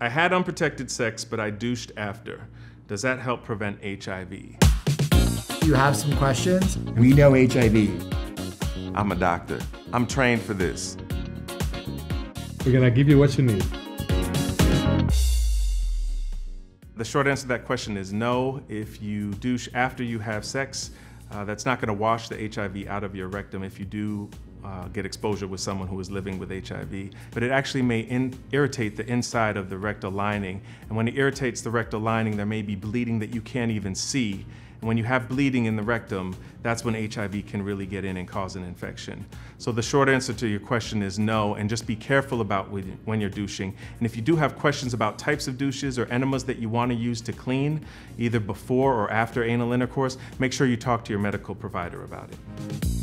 I had unprotected sex, but I douched after. Does that help prevent HIV? You have some questions? We know HIV. I'm a doctor. I'm trained for this. We're gonna give you what you need. The short answer to that question is no. If you douche after you have sex, uh, that's not going to wash the HIV out of your rectum if you do uh, get exposure with someone who is living with HIV. But it actually may in irritate the inside of the rectal lining. And when it irritates the rectal lining, there may be bleeding that you can't even see. And when you have bleeding in the rectum, that's when HIV can really get in and cause an infection. So the short answer to your question is no, and just be careful about when you're douching. And if you do have questions about types of douches or enemas that you want to use to clean, either before or after anal intercourse, make sure you talk to your medical provider about it.